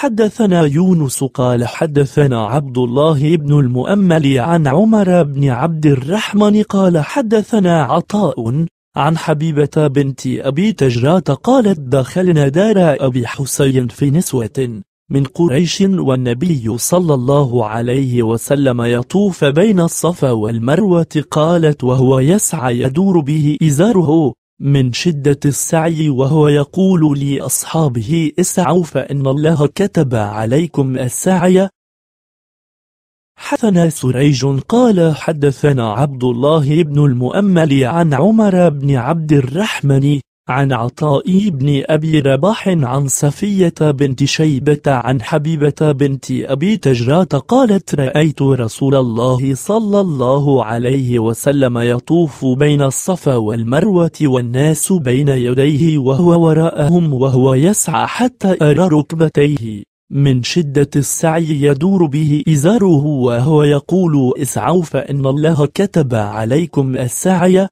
حدثنا يونس قال حدثنا عبد الله بن المؤمل عن عمر بن عبد الرحمن قال حدثنا عطاء عن حبيبة بنت أبي تجرات قالت دخلنا دار أبي حسين في نسوة من قريش والنبي صلى الله عليه وسلم يطوف بين الصفا والمروة قالت وهو يسعى يدور به إزاره من شدة السعي وهو يقول لأصحابه اسعوا فإن الله كتب عليكم السعي. حدثنا سريج قال حدثنا عبد الله بن المؤمل عن عمر بن عبد الرحمن عن عطاء بن أبي رباح عن صفية بنت شيبة عن حبيبة بنت أبي تجرات قالت رأيت رسول الله صلى الله عليه وسلم يطوف بين الصفا والمروة والناس بين يديه وهو وراءهم وهو يسعى حتى أرى ركبتيه. من شدة السعي يدور به إزاره وهو يقول اسعوا فإن الله كتب عليكم السعي